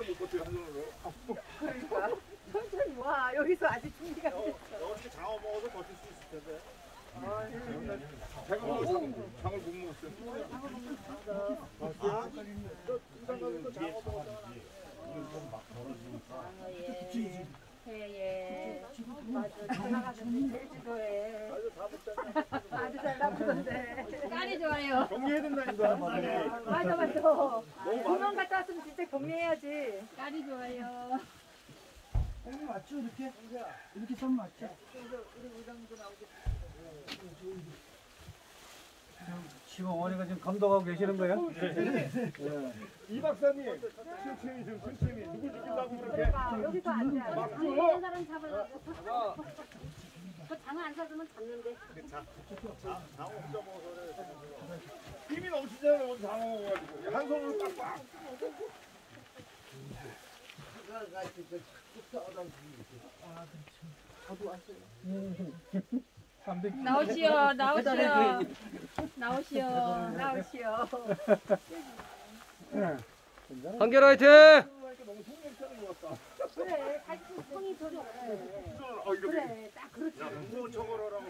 손으로 못 버텨 한 손으로. 그러니까 천천히 와 여기서 아직 준비가 안 됐어. 어떻게 장어 먹어서 버틸 수 있을 텐데. 제가 뭐 장, 장을 못 먹었어요. 아, 저 등산 가서 또 장어 먹었잖아. 장어에 회에 맞아 전화가서 제주도에 아주 잘 나쁘던데. 깔이 좋아요. 정리해야 된다니까. 맞아 맞아. 공원 갔다 격리해야지. 깔이 좋아요. 여기 맞죠 이렇게? 이렇게 좀 맞죠? 지금 어머니가 지금 감독하고 계시는 거예요? 이 박사님, 천천히 좀 천천히 누구 죽이려고 그렇게. 아, 여기서 앉아. 줘. 사람 잡으려고. 그 장어 안 사주면 잡는데. 장어 혼자 먹어서 그래. 힘이 넘치잖아요, 오늘 장어 먹어가지고. 한 손으로 빡빡. 나오시오, 나오시오. 나오시오. 나오시오. 한결 화이팅! 같다. 그래 같이 더 좋아. 어. 그래 딱 그렇지. 야, 무거운 저거라고.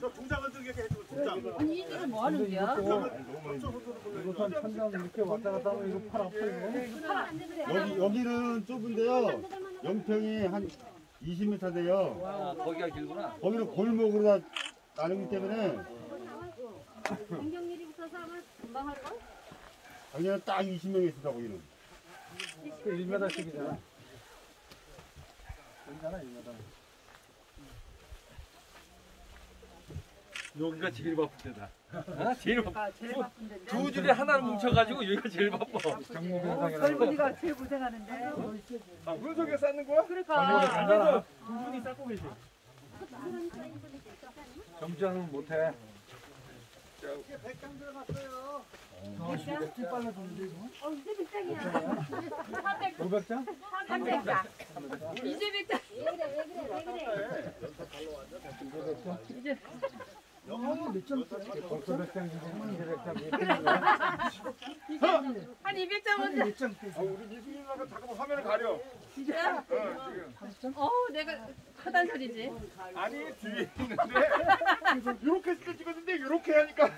저 동작을 들게 해주고, 동작. 아니, 이 집은 뭐 하는 거야? 이것은 천장 이렇게 왔다 갔다 하면 이거 팔 아프고 여기 여기는 좁은데요. 연평이 한 20m 돼요. 아, 거기가 길구나. 거기는 골목으로 다 나누기 때문에 공경일이 있어서 하면 금방 할 걸? 작년에 딱 20명이 있었다 거기는. 그 1m씩이잖아. 괜찮아 1m. 여기가 제일 바쁜 데다. 아, 제일 바빠. 아 제일 바쁜 데인데. 두 줄에 하나를 뭉쳐가지고 여기가 제일 바빠. 젊은이가 제일 고생하는데. 아, 분석에 쌓는 거야? 그러니까 괜찮아. 두 분이 쌓고 계시. 점장은 못해. 어 이제 백장이야. 500장? 300장. 이제 백장. 왜 그래 왜 그래 왜 그래. 벌써 100장 지금 200장 이렇게 거야? 한 200장 먼저. 아, 우리 미숙이 누나가 잠깐만 화면을 가려. 진짜? 어, 내가 크단 소리지. 아니, 뒤에 있는데. 이렇게 했을 때 찍었는데, 이렇게 하니까.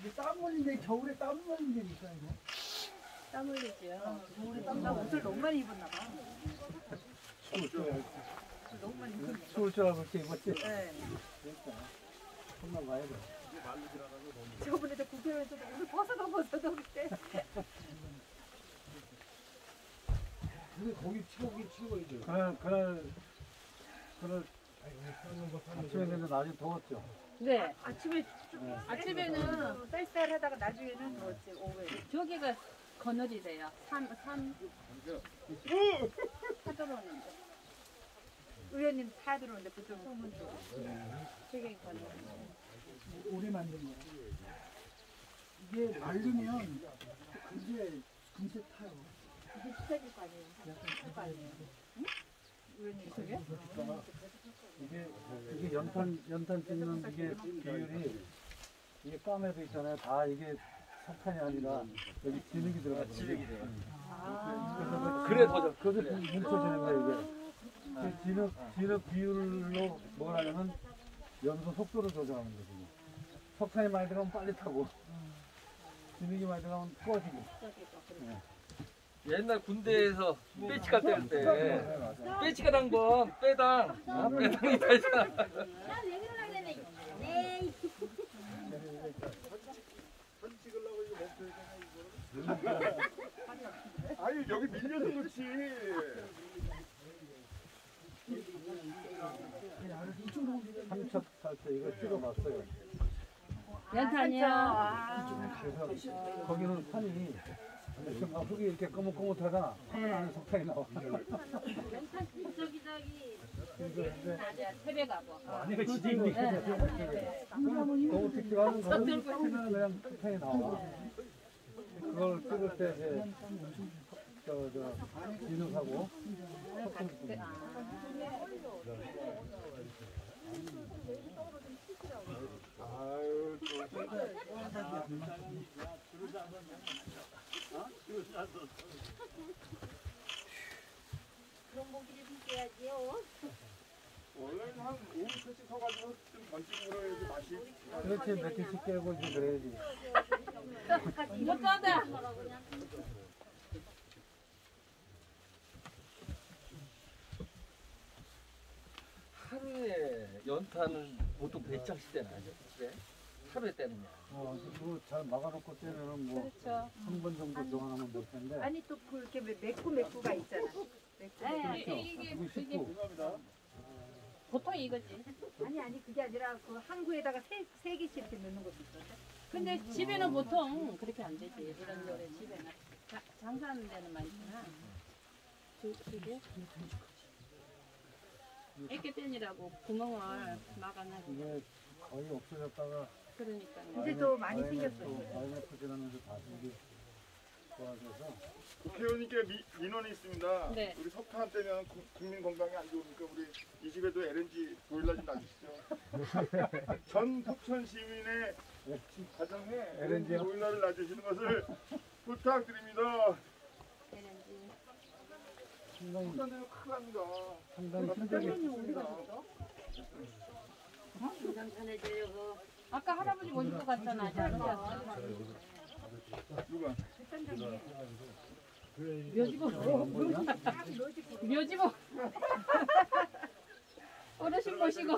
이게 땀 흘리는데 겨울에 땀 있어 이거. 땀. 겨울에 땀나 옷을 너무 많이 입었나 봐. 너무 많이 입었네. 추울 줄 알고 이렇게 입었지. 네. 손만 봐야 돼. 저번에도 국회의원에서 옷을 벗어도 벗어도 그때. 근데 거기 치고기 치고야죠. 그날 그날 그날 아침에 근데 낮에 더웠죠. 네. 아침에 아침에는 쌀쌀하다가 나중에는 더웠지 오후에. 저기가 거늘이래요. 3, 3. 사 들어오는 데. 의원님 다 들어오는데 그쪽 소문 쪽. 저기 거늘. 오래 만든 거야. 이게 말르면 이게 금세 타요. 이게 비싸질 거 아니에요. 비쌀 거 아니에요. 응? 의원님 저게? 이게 이게 연탄 연탄 찍는 이게 비율이 이게 까매도 있잖아요. 다 이게 석탄이 아니라 여기 진흙이 들어가. 진흙이 돼요. 아. 그래 더 좋. 그래서 뭉쳐지는 거야 이게. 그 진흙 진흙 비율로 뭘 하냐면 연소 속도를 조정하는 거지. 석탄이 많이 들어가면 빨리 타고 진흙이 많이 들어가면 추워지고. 옛날 군대에서 빼치가 뗄 때, 빼치가 단건 빼당, 아, 빼당이 되잖아. 난왜 그러나 그랬네. 에이. 아니, 여기 밀려서 그렇지. 삼척 살때 이거 찍어봤어요. 연탄이요. 아. 그래서 거기는 산이 지금 막 흙이 이렇게 거뭇거뭇하잖아. 하늘 안에 석탄이 나와. 연탄 저기 저기. 그래서 이제 아니야, 새벽하고. 아니가 지진이 너무 틱틱하는 거는 그냥 석탄이 나와. 그걸 찍을 때 이제 저저 진흙하고 아유, 그런 고기를 드셔야지요. 원래는 한 5, 6회씩 서가지고 좀 던지고 그래야지 맛이. 그렇지 몇 개씩 깨고 이제 그래야지. 못 가다. 하루에 연탄을 보통 몇 장씩? 집에? 하루에 떼는 거. 어, 그거 잘 막아놓고 떼면은 뭐 그렇죠. 한 번 정도 교환하면 될 텐데. 아니 또 그렇게 맺고 맺고가 있잖아. 맺고 네, 맺고. 이게 그거 쉽고. 보통 이거지. 아니 아니 그게 아니라 그 항구에다가 세, 세 개씩 이렇게 넣는 것도 있던데. 근데 집에는 보통 그렇게 안 되지. 이런 요래 집에는. 자, 장사하는 데는 두 개? 이렇게 떼니라고 구멍을 막아놔. 이게 거의 없어졌다가 그러니까요. 이제 또 많이 생겼어요. IMF 지나면서 다 생기 좋아져서 국회의원님께 미, 민원이 있습니다. 네. 우리 석탄 때면 구- 국민 건강에 안 좋으니까 우리 이 집에도 LNG 보일러 좀 놔주시죠. 전 북천 시민의 가정에 LNG? 보일러를 놔주시는 것을 부탁드립니다. LNG. 상당히 큰일 납니다. 상당히 힘들게 아까 할아버지 모실 것 같잖아. 저렇게 왔어. 누가? 묘지보. 묘지보. 어르신 모시고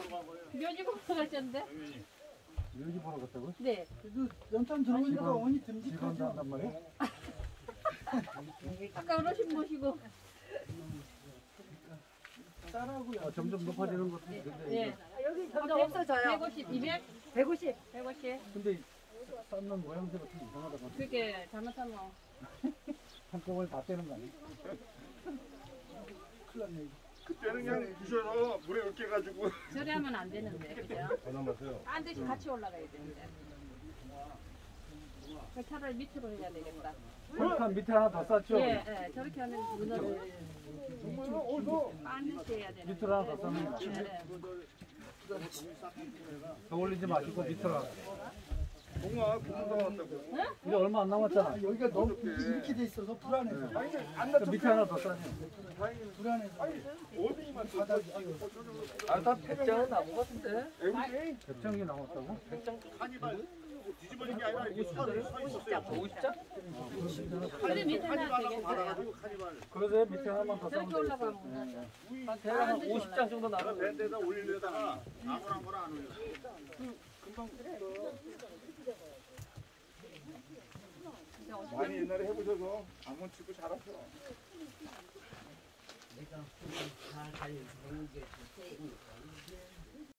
묘지보 가셨는데? 여기 보러 갔다고? 네. 연탄 들어오니까 어머니 듬직하죠. 한단 말이야? 아까 어르신 모시고. 어, 점점 높아지는 것도 있는데 네. 아, 여기 점점 없어져요. 150, 200, 150. 150. 근데 쌓는 모양새가 좀 이상하다 고 그게 잘못하면 한꺼번에 다 떼는 거 아니야? 그때는 그냥 부셔서 물에 으깨가지고 저리 하면 안 되는데, 그죠? 반드시 같이 올라가야 되는데. 그 차라리 밑으로 해야 되겠다. 연탄 밑에 하나 더 쌓죠? 예, 예, 저렇게 하면 문어를 반드시 해야 되는데. 밑으로 하나 더 쌓는 거. 예, 예. 더 올리지 마시고 밑으로 하나. 동화 구분 더 왔다고. 이제 얼마 안 남았잖아. 여기가 너무 이렇게 돼 있어서 불안해서. 아니 안그 다쳤어. 밑에 하나 더 쌓죠. 불안해서. 아니 어디만 바닥이 아, 다 백장은 나무 같은데? 백정이 남았다고? 카니발 뒤집어진 게 아니라 이게 서 있었어요. 50장? 그래, 밑에나 되겠어요. 받아가지고 카니발. 그래서 밑에 하나만 더 저렇게 올라가면 문어죠. 한 대략 한 50장 정도 나가. 밴드에다 올리려다가 아무나 아무나 안 올려. 금방 많이 옛날에 해보셔서 안문 치고 잘하셔.